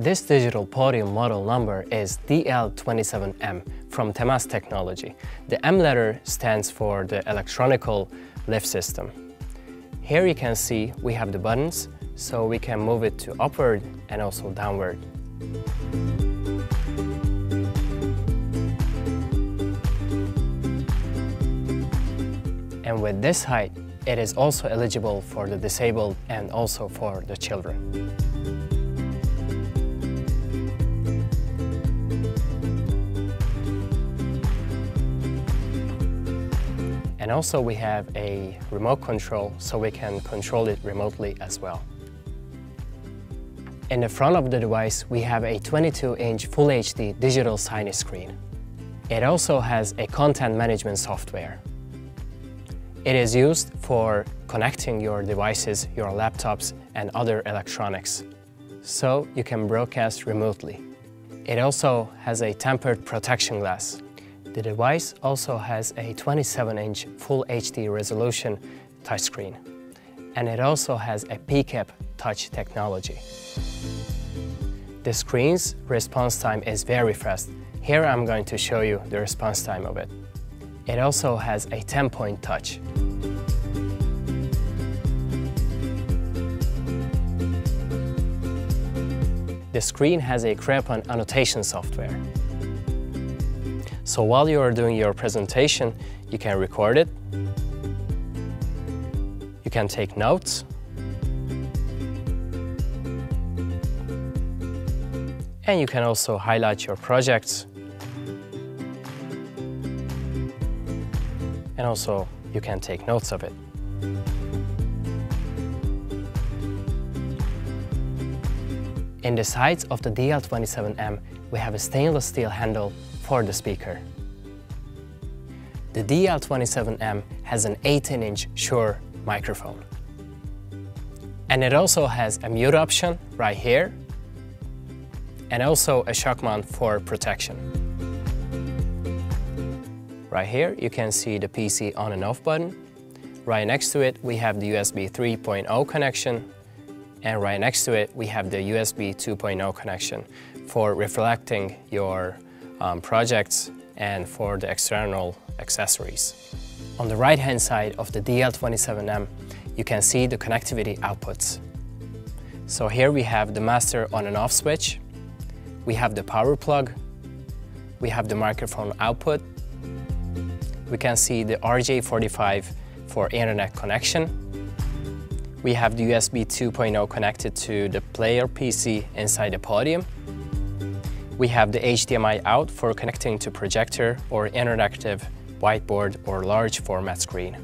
This digital podium model number is DL27M from Temas Technology. The M letter stands for the electronical lift system. Here you can see we have the buttons, so we can move it to upward and also downward. And with this height, it is also eligible for the disabled and also for the children. And also we have a remote control so we can control it remotely as well. In the front of the device, we have a 22-inch Full HD digital signage screen. It also has a content management software. It is used for connecting your devices, your laptops, and other electronics, so you can broadcast remotely. It also has a tempered protection glass. The device also has a 27-inch Full HD resolution touchscreen, and it also has a PCAP touch technology. The screen's response time is very fast. Here I'm going to show you the response time of it. It also has a 10-point touch. The screen has a Creapen annotation software. So while you are doing your presentation, you can record it, you can take notes, and you can also highlight your projects. And also you can take notes of it. In the sides of the DL27M, we have a stainless steel handle for the speaker. The DL27M has an 18-inch Shure microphone. And it also has a mute option right here, and also a shock mount for protection. Right here, you can see the PC on and off button. Right next to it, we have the USB 3.0 connection. And right next to it, we have the USB 2.0 connection for reflecting your um, projects and for the external accessories. On the right-hand side of the DL27M, you can see the connectivity outputs. So here we have the master on and off switch, we have the power plug, we have the microphone output, we can see the RJ45 for internet connection. We have the USB 2.0 connected to the player PC inside the podium. We have the HDMI out for connecting to projector or interactive whiteboard or large format screen.